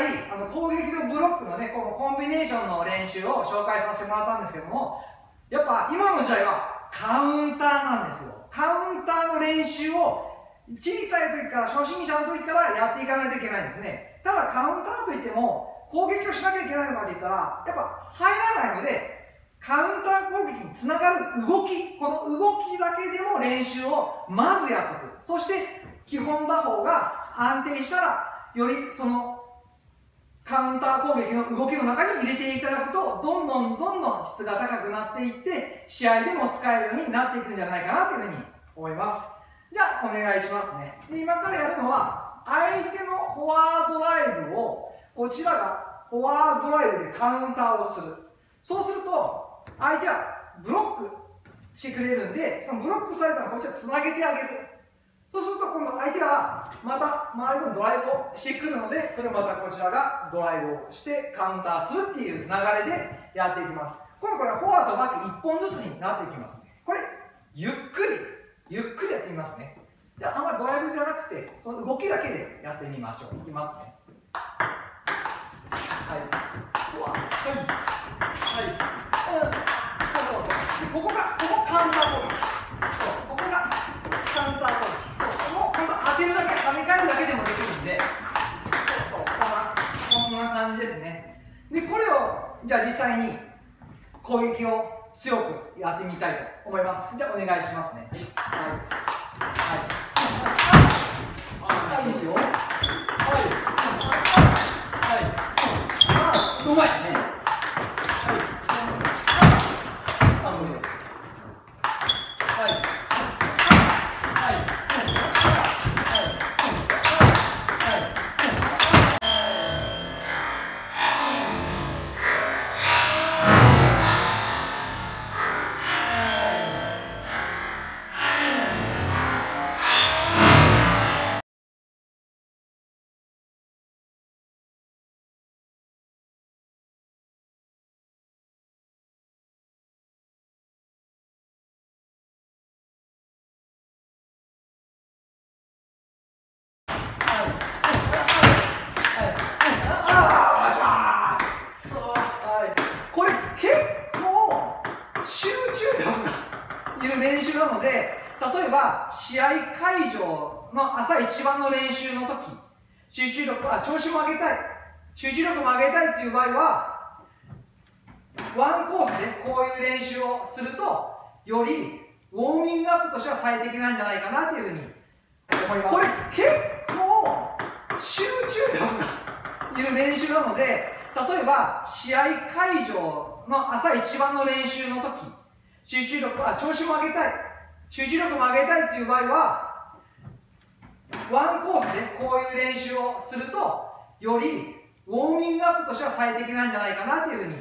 回あの攻撃とブロックのねこのコンビネーションの練習を紹介させてもらったんですけどもやっぱ今の時代はカウンターなんですよ。カウンターの練習を小さい時から初心者の時からやっていかないといけないんですね。ただカウンターといっても攻撃をしなきゃいけないのかって言ったらやっぱ入らないのでカウンター攻撃につながる動きこの動きだけでも練習をまずやっておく。そして基本打法が安定したらよりそのカウンター攻撃の動きの中に入れていただくと、どんどんどんどん質が高くなっていって、試合でも使えるようになっていくんじゃないかなというふうに思います。じゃあ、お願いしますね。で今からやるのは、相手のフォワードライブを、こちらがフォワードライブでカウンターをする。そうすると、相手はブロックしてくれるんで、そのブロックされたらこっちはつなげてあげる。そうすると今度相手はまた周りのドライブをしてくるので、それをまたこちらがドライブをしてカウンターするっていう流れでやっていきます。今度これフォアとバック1本ずつになっていきます。これ、ゆっくり、ゆっくりやってみますね。じゃああんまりドライブじゃなくて、その動きだけでやってみましょう。いきますね。はい。フォア、はい。はい。うん、そうそうそう。ここが、ここカウンター攻撃。そう、ここがカウンター攻撃。てるだけ跳ね返るだけでもできるんでそうそうこんなこんな感じですねでこれをじゃあ実際に攻撃を強くやってみたいと思います。じゃあお願いしますね。はい。はい。はい。い。い。ですよはい。はい。はい、うまい。ね 練習なので例えば試合会場の朝一番の練習の時集中力は調子も上げたい。集中力も上げたいっていう場合はワンコースでこういう練習をするとよりウォーミングアップとしては最適なんじゃないかなというふうに思います。これ結構集中力が いる練習なので例えば試合会場の朝一番の練習の時集中力は調子も上げたい。集中力も上げたいっていう場合はワンコースでこういう練習をするとよりウォーミングアップとしては最適なんじゃないかなというふうに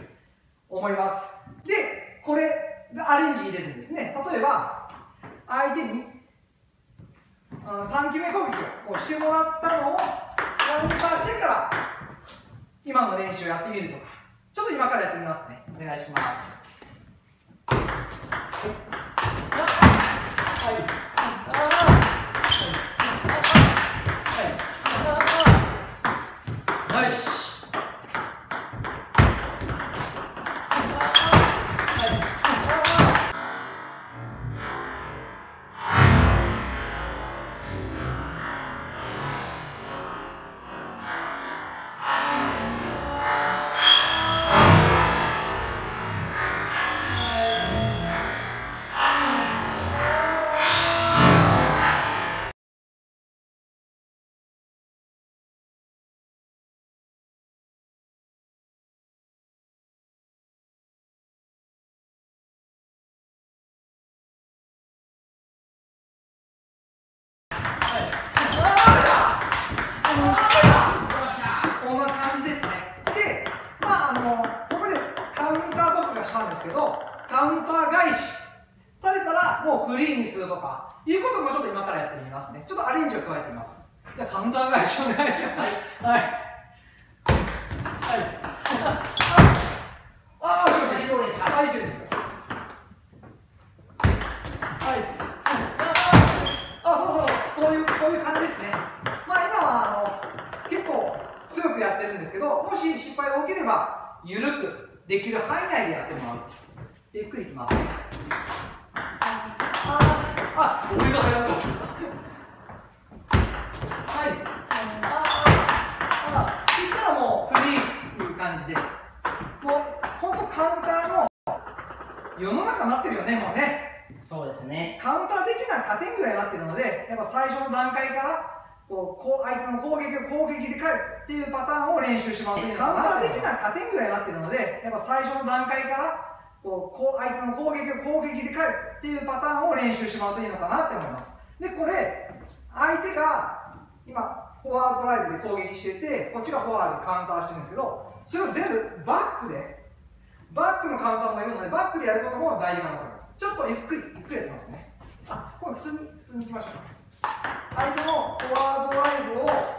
思います。でこれアレンジ入れるんですね。例えば相手に3球目攻撃をしてもらったのをカウンターしてから今の練習をやってみるとか。ちょっと今からやってみますね。お願いします。Pai. ここでカウンター僕がしたんですけど、カウンター返しされたらもうフリーンにするとか、いうこともちょっと今からやってみますね。ちょっとアレンジを加えてみます。じゃあカウンター返しお願いします。はい。はい。ああ、もしもし、いいです。はい、先生。はい。あ、そうそう、こういう、こういう感じですね。まあ今は、あの、結構強くやってるんですけど、もし失敗が起きれば、緩くできる範囲内でやってもらう。ゆっくりいきます。あ俺が早かった。はい。あああ言ったらもうフリーっていう感じでもう本当カウンターの世の中になってるよねもうねそうですねカウンターできな加点ぐらいになってるのでやっぱ最初の段階からこう相手の攻撃を攻撃で返すっていうパターンを練習してもらってカウンターできな加点ぐらいになってるのでやっぱ最初の段階からこう相手の攻撃を攻撃で返すっていうパターンを練習してもらうといいのかなって思います。でこれ相手が今フォワードライブで攻撃しててこっちがフォワードでカウンターしてるんですけどそれを全部バックでバックのカウンターもいるのでバックでやることも大事なと思います。ちょっとゆっくりゆっくりやってますね。あこれ普通に普通にいきましょうか。相手のフォワードドライブを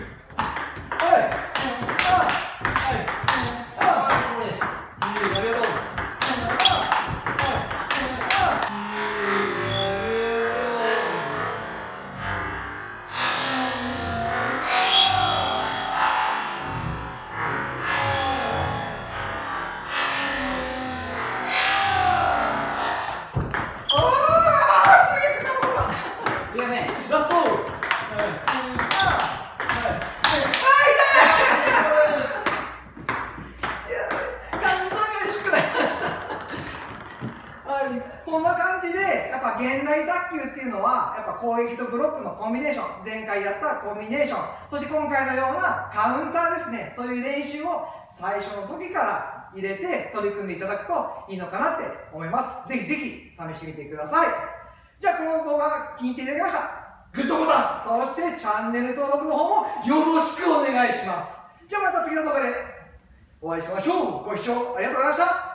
した。はい、こんな感じで、やっぱ現代卓球っていうのは、やっぱ攻撃とブロックのコンビネーション、前回やったコンビネーション、そして今回のようなカウンターですね、そういう練習を最初の時から入れて取り組んでいただくといいのかなって思います。ぜひぜひ試してみてください。じゃあこの動画気に入っていただけましたグッドボタン、そしてチャンネル登録の方もよろしくお願いします。じゃあまた次の動画でお会いしましょう。ご視聴ありがとうございました。